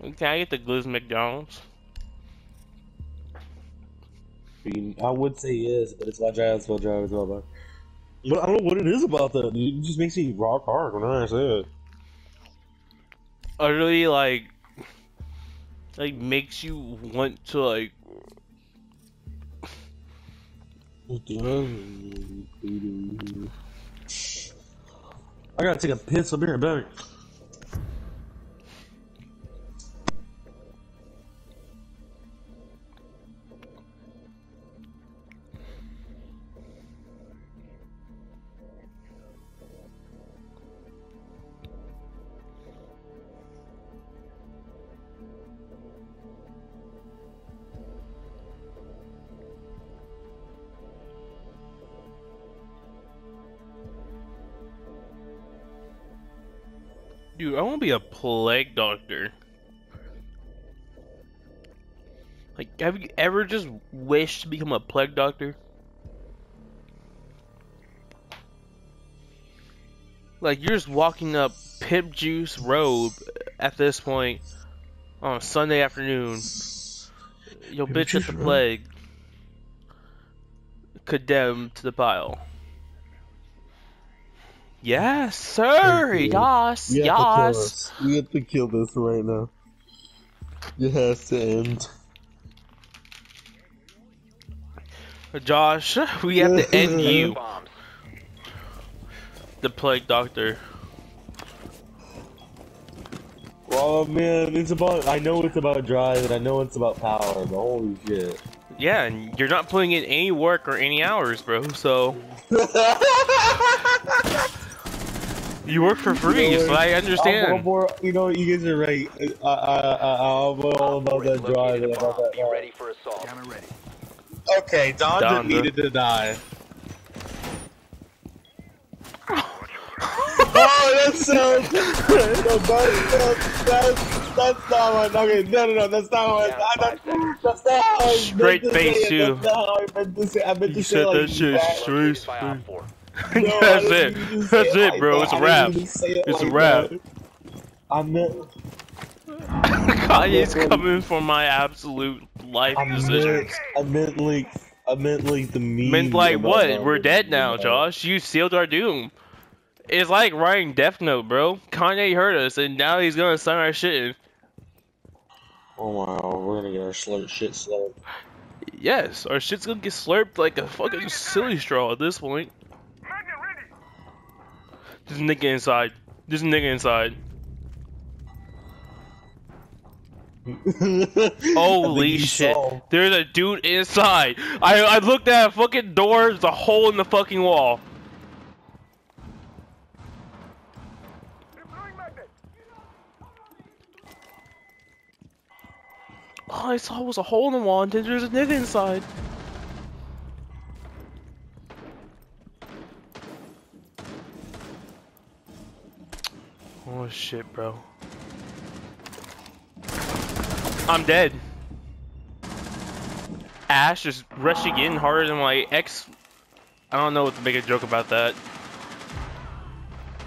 Can I get the Glizz McDonald's? I would say yes, but it's my job, it's my job, it's my job. But I don't know what it is about that. It just makes me rock hard when I say it. Utterly like, like makes you want to like. I gotta take a piss. I'll be right back. Dude, I want to be a plague doctor. Like, have you ever just wished to become a plague doctor? Like, you're just walking up Pimp Juice Road at this point on a Sunday afternoon. Your bitch at the Road? plague. Condemned to the pile. Yes, sir. Thank you. Yes, We have to kill this. We have to kill this right now. It has to end. Josh, we have to end you, the plague doctor. Oh man, it's about. I know it's about drive, and I know it's about power. But holy shit! Yeah, and you're not putting in any work or any hours, bro. So you work for free, so I I'm understand. more, you know, you guys are right. I, I, I, I'm all about that Located drive a and about bomb. that. Be ready for assault. Okay, Don Donda. needed to die. oh, that's so. no, that's, that's, that's, that's not what. Okay, no, no, no, that's not what. Down I, that's, that's not how I Straight face, say it. too. That's not how I meant to say. I meant You to say said like that shit straight. Located by Op 4. No, That's it. mean to say That's it like bro. that. It's a wrap. didn't mean to say it It's a like wrap. that. I meant. Kanye's coming for my absolute life I meant, decisions. I meant like, I meant like the meme. Meant like what? We're dead now, Josh. You sealed our doom. It's like writing Death Note, bro. Kanye heard us, and now he's gonna sign our shit. in. Oh wow, we're gonna get our slurp shit slurped. Yes, our shit's gonna get slurped like a fucking silly straw at this point. There's a nigga inside. There's a nigga inside. Holy shit. There's a dude inside. I I looked at a fucking door, there's a hole in the fucking wall. All I saw was a hole in the wall and then there's a nigga inside. Shit, bro. I'm dead. Ash is rushing in harder than my ex. I don't know what to make a joke about that.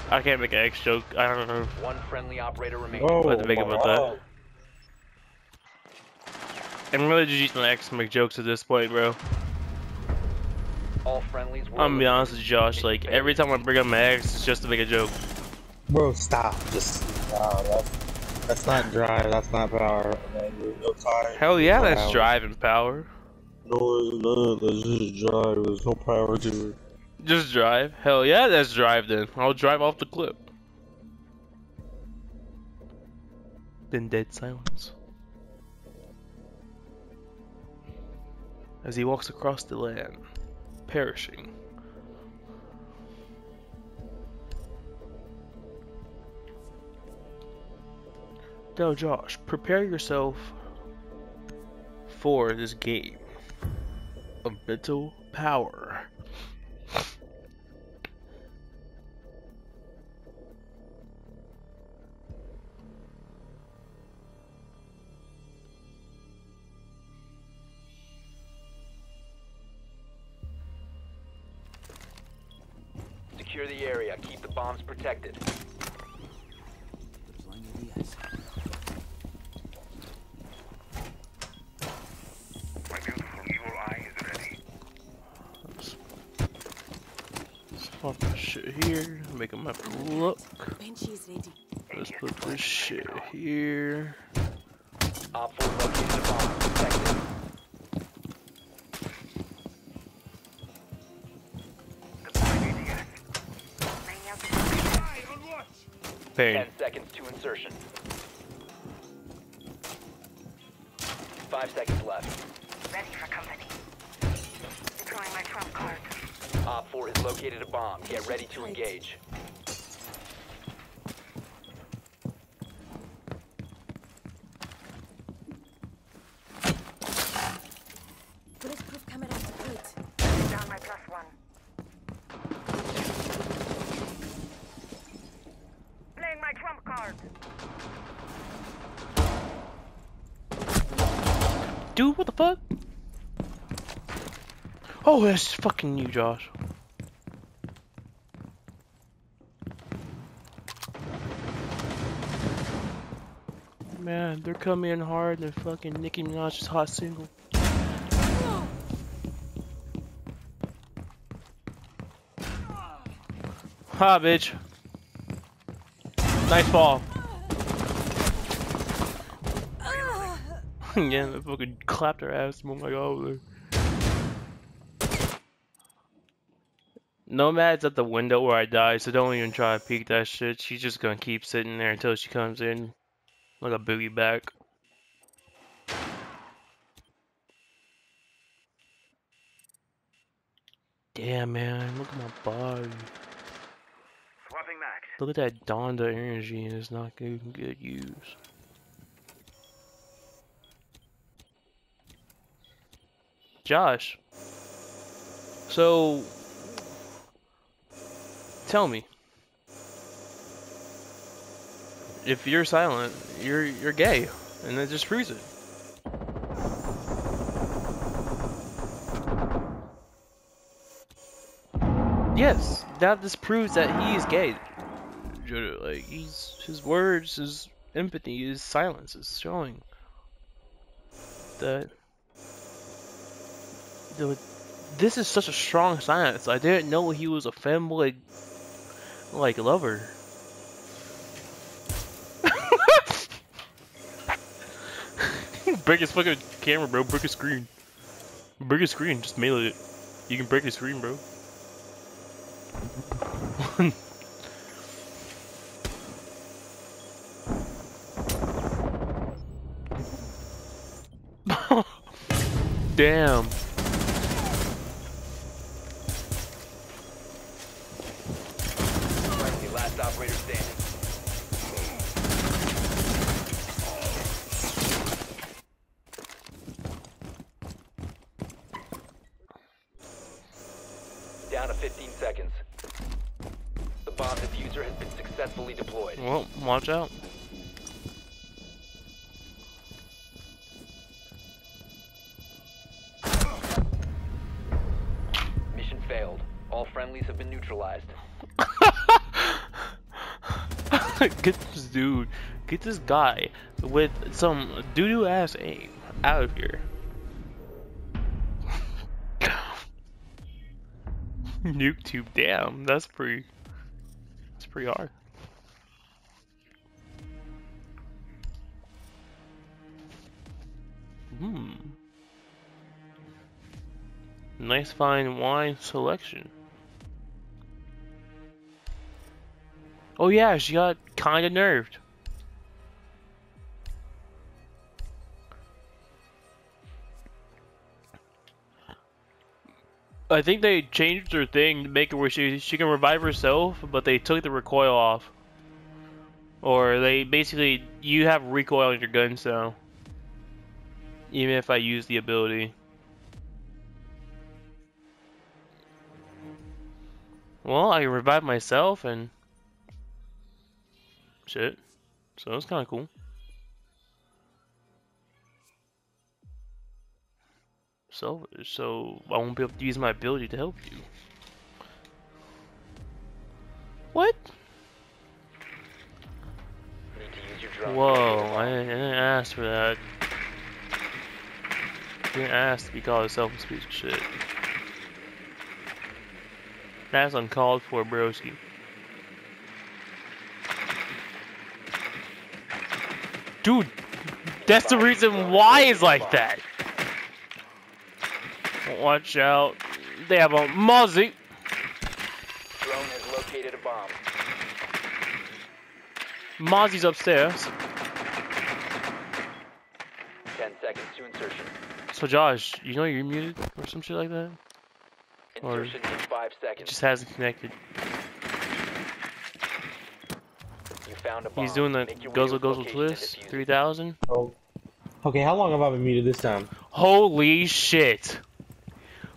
I can't make an ex joke. I don't know. One friendly operator remaining. Oh, What to make my about that? I'm really just using my ex to make jokes at this point, bro. All friendlies were I'm gonna be honest with. Josh. Like every time I bring up my ex, it's just to make a joke. Bro, stop. Just wow, that's that's not drive. That's not power. Man, no time. Hell yeah, that's Wow. drive and power. No, not. That's just drive. There's no power to it. Just drive. Hell yeah, that's drive then. I'll drive off the clip. Then dead silence. As he walks across the land, perishing. Now, Josh, prepare yourself for this game of mental power. Secure the area. Keep the bombs protected. Shit here. Make a map look. Benchy is ready. Let's put this shit here. Op 4 located a bomb. Protect. Pain. 10 seconds to insertion. 5 seconds left. Ready for company. Deploying my trump card. Op 4 has located a bomb. Get ready to engage. Bulletproof camera deployed. Down my plus one. Playing my trump card. Dude, what the fuck? Oh, that's fucking you, Josh. Man, they're coming in hard. They're fucking Nicki Minaj's hot single. Ha, bitch. Nice fall. yeah, they fucking clapped her ass. Oh my god. Nomad's at the window where I die, so don't even try to peek that shit. She's just gonna keep sitting there until she comes in. Like a boogie back. Damn, man. Look at my body. Swapping max. Look at that Donda energy, and it's not getting good use. Josh. So, tell me, if you're silent, you're you're gay, and that just proves it. Yes, that just proves that he is gay. Like he's his words, his empathy, his silence is showing that. the- This is such a strong silence. I didn't know he was a femboy, like a lover. break his fucking camera, bro. Break his screen. Break his screen. Just mail it. You can break his screen, bro. Damn. Friendly, last operator standing. Down to 15 seconds. The bomb diffuser has been successfully deployed. Well, watch out. get this dude, get this guy with some doo-doo ass aim out of here. Nuke tube, damn, that's pretty, that's pretty hard. Hmm. Nice fine wine selection. Oh yeah, she got kinda nerfed. I think they changed her thing to make it where she she can revive herself, but they took the recoil off. Or they basically you have recoil on your gun, so even if I use the ability. Well, I revive myself and shit. So that's kind of cool. So, so I won't be able to use my ability to help you. What? Need to use your drone. Whoa, I didn't, I didn't ask for that. Didn't ask to be called a selfish piece of shit. That's uncalled for, broski. Dude, that's the reason why it's like that. Watch out. They have a Mozzie. Drone has located a bomb. Mozzie's upstairs. 10 seconds to insertion. So Josh, you know you're muted or some shit like that? Or- in 5 It seconds. just hasn't connected. You found a bomb. He's doing the Make your guzzle guzzle twist, 3000. Oh. Okay, how long have I been muted this time? Holy shit.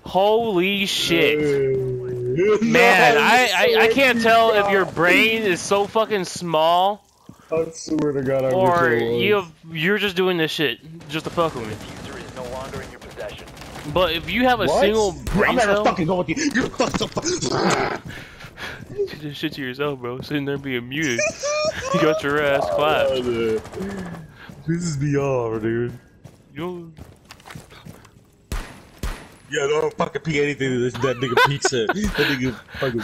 Holy shit. Man, I, I, I can't tell if your brain is so fucking small I swear to God, I or wish it was. you have, you're just doing this shit just to fuck with me. Diffuser is no longer in your possession. But if you have a What? single I'm brain never cell, fucking going with you. You're fucking. You just shit to yourself, bro. Sitting there being muted. you got your ass clapped. This is beyond, dude. You know, Yeah, don't fucking peek anything that that nigga peeks at. That nigga fucking.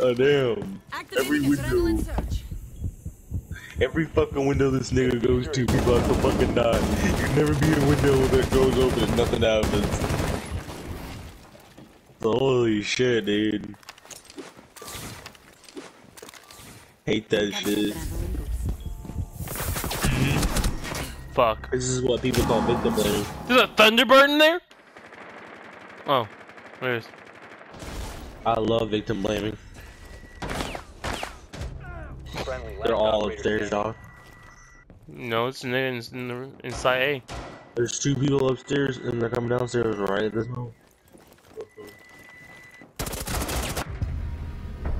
Oh damn. Every Activating adrenaline window. Every fucking window this nigga goes to, people have to oh, fucking die. You can never be in a window that goes open and nothing happens. Holy shit, dude. Hate that shit. Mm-hmm. fuck. This is what people call victim blaming. There's a Thunderbird in there? Oh, there it is. I love victim blaming. Friendly They're all upstairs, standing. dog. No, it's in there in, in the inside A. There's two people upstairs and they're coming downstairs right at this moment.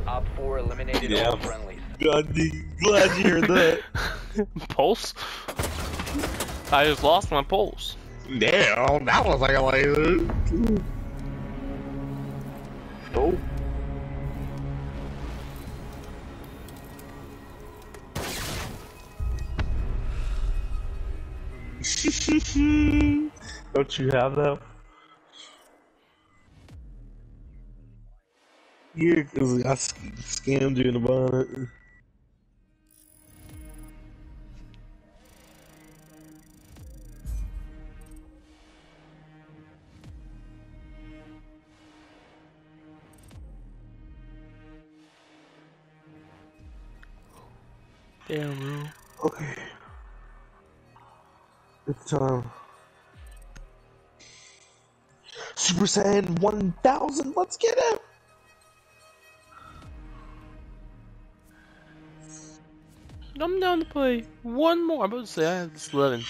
Op 4 eliminated Yeah. all friendlies. God, glad you heard that. Pulse? I just lost my pulse. Damn, that was like a like. Oh. Don't you have that? Yeah, because I s- scammed you in the bonnet. Damn, bro. Okay. It's time. Super Saiyan 1000, let's get it! I'm down to play one more. I'm about to say I have this 11.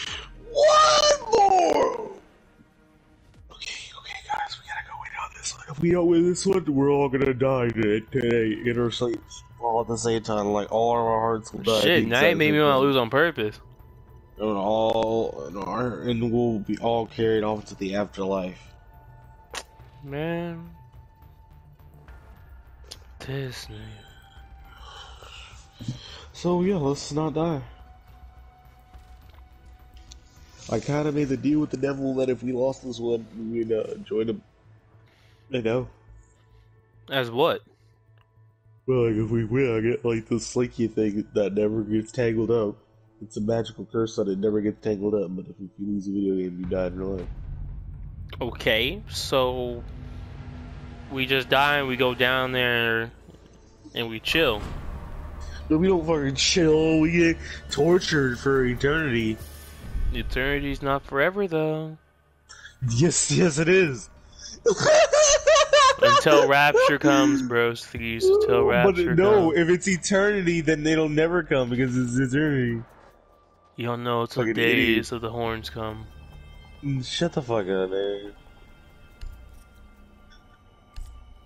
One more! Okay, okay, guys, we gotta go win on this one. If we don't win this one, we're all gonna die today, today in our sleeps. All at the same time, like all of our hearts will die. Shit, now it made me want to lose on purpose. And all, and, our, and we'll be all carried off to the afterlife. Man. This nigga. So yeah, let's not die. I kind of made the deal with the devil that if we lost this one, we'd uh, join him. I know. As what? Well, like if we win, I get like this slinky thing that never gets tangled up. It's a magical curse that it never gets tangled up. But if you lose a video game, you die in real life. Okay, so we just die and we go down there and we chill. But we don't fucking chill. We get tortured for eternity. Eternity's not forever though. Yes, yes, it is. Until rapture comes, bros. Thieves. Until rapture But no, comes. if it's eternity, then it'll never come because it's eternity. You don't know till the Fucking idiot. days of the horns come. Mm, Shut the fuck up, man.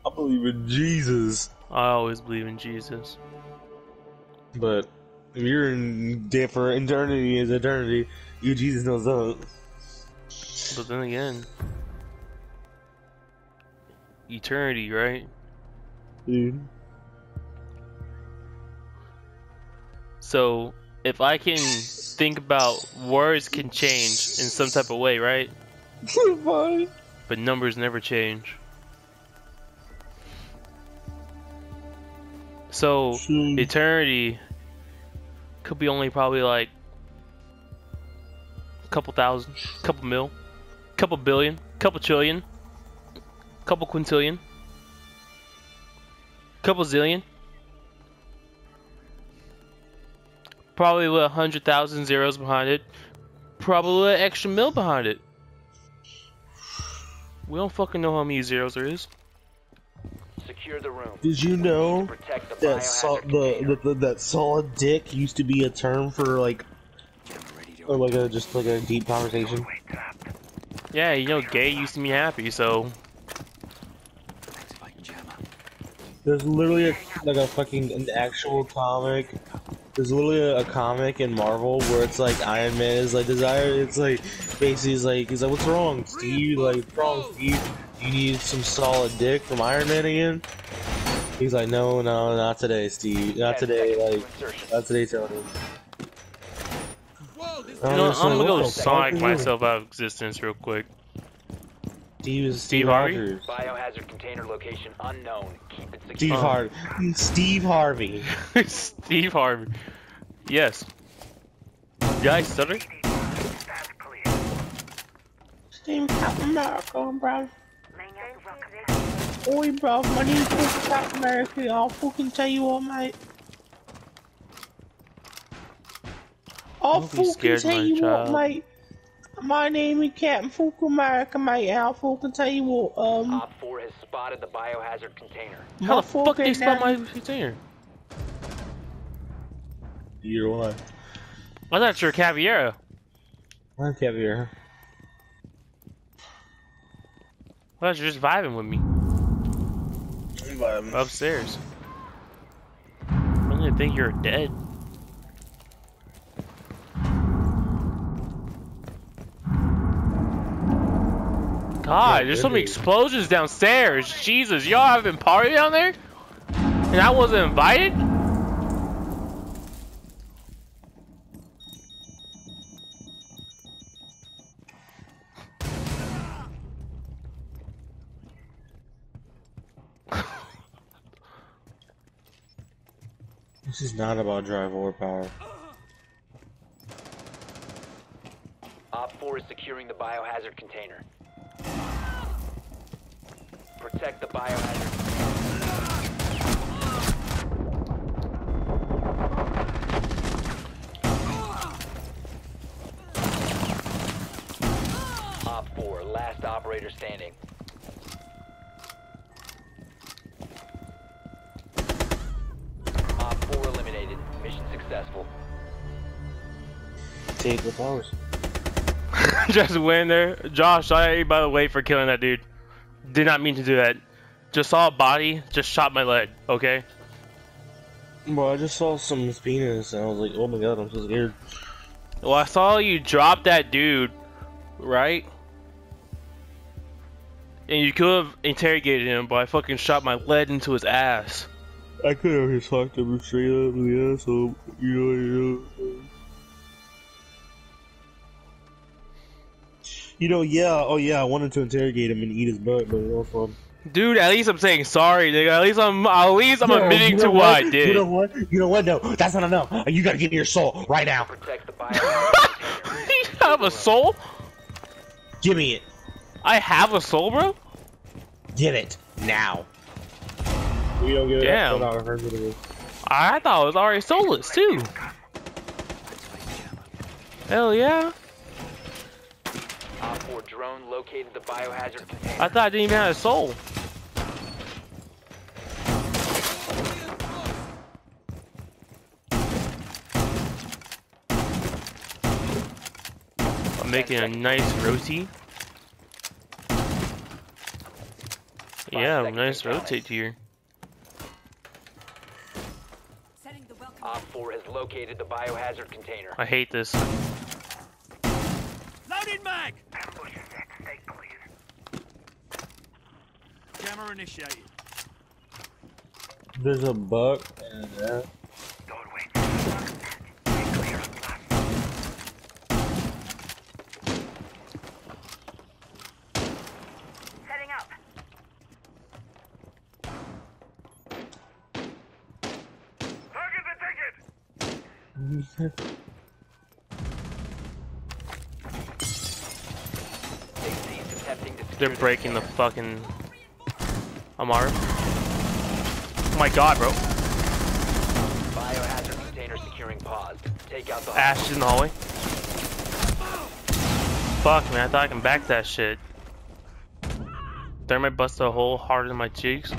I believe in Jesus, I always believe in Jesus. but if you're in death for eternity is eternity, you Jesus knows that. But then again, eternity, right? Dude. So if I can think about words can change in some type of way, right? Fine. But numbers never change. So Hmm. eternity could be only probably like a couple thousand, couple mil, couple billion, couple trillion, couple quintillion, couple zillion. Probably with a hundred thousand zeros behind it. Probably an extra mil behind it. We don't fucking know how many zeros there is. Secure the room. Did you know the that biohazard sol- the, container. the, the that solid dick used to be a term for like, or like a just like a deep conversation? Yeah, you know, gay used to be happy, so There's literally a, like a fucking an actual comic. There's literally a, a comic in Marvel where it's like Iron Man is like desire. It's like basically he's like he's like what's wrong, Steve? Like what's wrong, Steve? You need some solid dick from Iron Man again? He's like no, no, not today, Steve. Not today. Like not today, Tony. you know, I'm gonna go What Sonic myself out of existence real quick. Steve is Steve Steve Harvey? Rogers. Biohazard container location unknown. Keep it secure. Steve. Harvey. Steve Harvey. Steve Harvey. Yes. Guys, stutter? Steve Captain America, bro. Laying out the welcome Oi, bro, my name's Captain America. I'll fucking tell you what, mate. I'll fucking tell you child. what, mate. My name is Captain fucking America, mate. and I'll fucking tell you what, um, Op 4 has spotted the biohazard container. How the fuck they fucking spell my container? You're what? I thought you were Caveira. I'm Caviar. I thought you were just vibing with me I'm vibing. upstairs. I didn't think you were dead. God, there's so many explosions downstairs. Jesus, y'all having party down there? And I wasn't invited? This is not about drive or power. Op 4 is securing the biohazard container. Protect the biohazard. Op 4, last operator standing. Op 4 eliminated. Mission successful. Take the powers. just went there. Josh, sorry by the way for killing that dude. Did not mean to do that. Just saw a body, just shot my leg, okay? Bro, I just saw some penis and I was like, oh my god, I'm so scared. Well, I saw you drop that dude, right? And you could have interrogated him, but I fucking shot my lead into his ass. I could have just fucked him straight up in the asshole. You know, you know. You know, yeah, oh yeah, I wanted to interrogate him and eat his butt, but it was fun. Dude, at least I'm saying sorry, nigga. At least I'm, at least I'm No, admitting you to know what I did. You know what? You know what? No, that's not enough. You gotta give me your soul right now. Protect the biohazard container. you have a soul? Give me it. I have a soul, bro. Get it now. You don't get it. Damn. Hold on, I heard what it is. I thought it was already soulless too. Hell yeah! Op 4 drone located the biohazard container. I thought I didn't even have a soul. I'm making a nice roti. Yeah, nice rotate here. Setting the welcome. Op 4 has located the biohazard container. I hate this. Loading mag! Initiated. There's a buck and uh, Doorway. Stay clear of blast. Setting up. They ceased attempting to secure They're breaking the fucking Oh my god, bro. Biohazard container securing paused. Take out the Ash in the hallway. Fuck, man. I thought I can back that shit. Thermite bust a hole harder than my cheeks.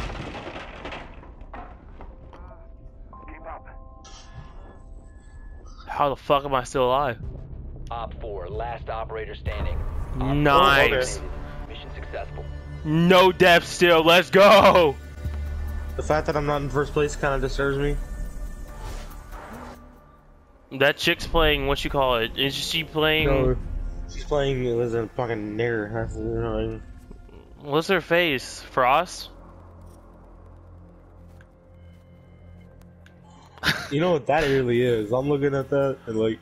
How the fuck am I still alive? Op 4, last operator standing. Nice. Mission successful. No death still. Let's go. The fact that I'm not in first place kind of disturbs me. That chick's playing what you call it? Is she playing? No, she's playing as a fucking nigger. What's her face? Frost? You know what that really is? I'm looking at that and like,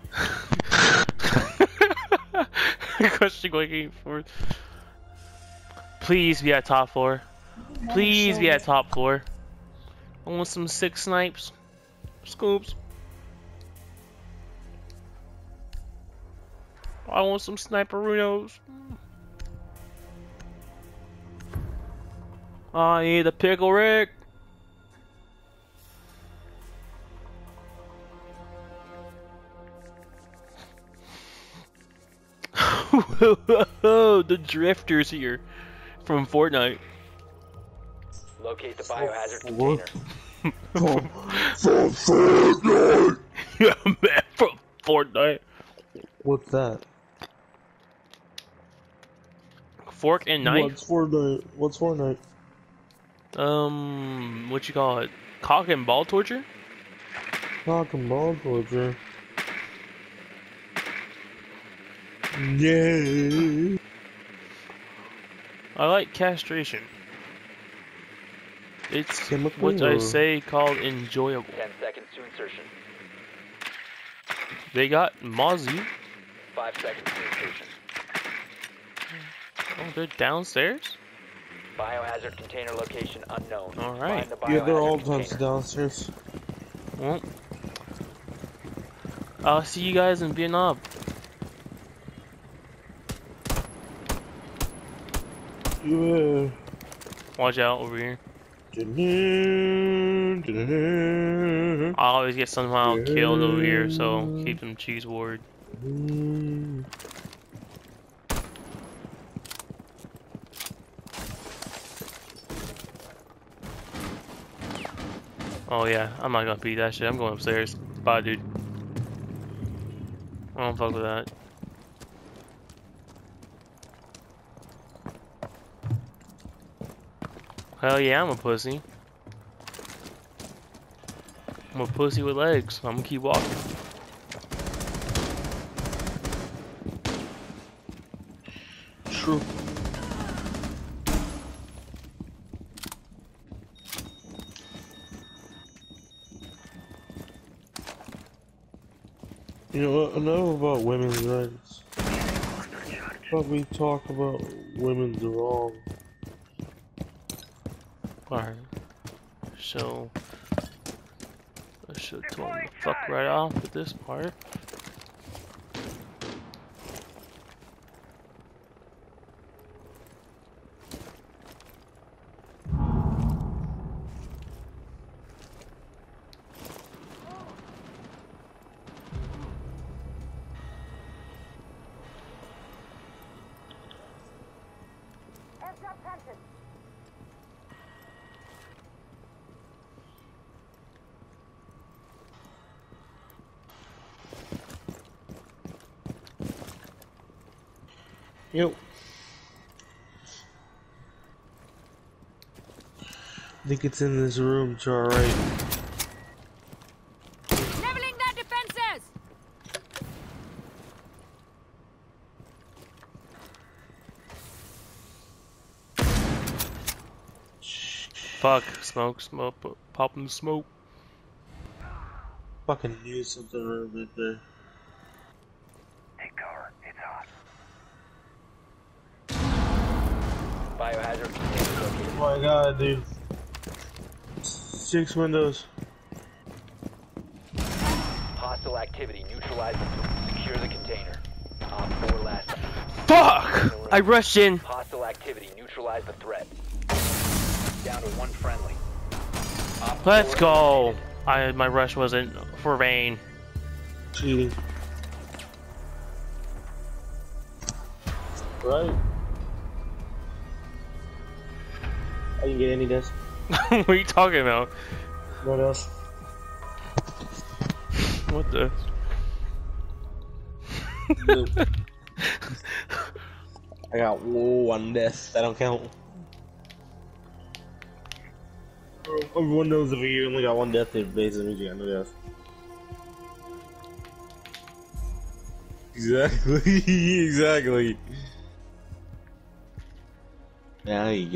Question going forward. Please be at top floor. Please be at top floor. I want some six snipes. Scoops. I want some sniperunos. I need a pickle Rick. the drifters here from Fortnite. Locate the biohazard what? container. yeah, man, from Fortnite. What's that? Fork and knife. What's Fortnite? What's Fortnite? Um, what you call it? Cock and ball torture? Cock and ball torture. Yeah. I like castration. It's Chemically what I say called enjoyable. 10 seconds to insertion. They got Mozzie. 5 seconds to insertion. Oh, they're downstairs? Biohazard container location unknown. All right. The Yeah, they're all container. downstairs. Well, I'll see you guys in Vietnam. Yeah. Watch out over here. I always get somehow killed over here, so keep them cheese ward. Oh yeah, I'm not gonna beat that shit. I'm going upstairs. Bye, dude. I don't fuck with that. Hell yeah, I'm a pussy. I'm a pussy with legs. I'm gonna keep walking. True. You know what? Enough about women's rights. But we talk about women's wrong. Alright. So I should him to fuck right off with this part. Yep. I think it's in this room to our right. Leveling their defenses! Fuck, smoke, smoke, popping smoke. Fucking knew something right there. Biohazard container located. Oh my god, dude. Six windows. Hostile activity neutralize the secure the container. Op 4 last. Fuck! I rushed in. Hostile activity. Neutralize the threat. Down to one friendly. Op Let's go. eliminated. I my rush wasn't for vain. Cheating. Right. I didn't get any dust. what are you talking about? What else? What the? I got one death. That don't count. Everyone knows if you only got one death, it basically means you got no death. Exactly. exactly. Yeah, you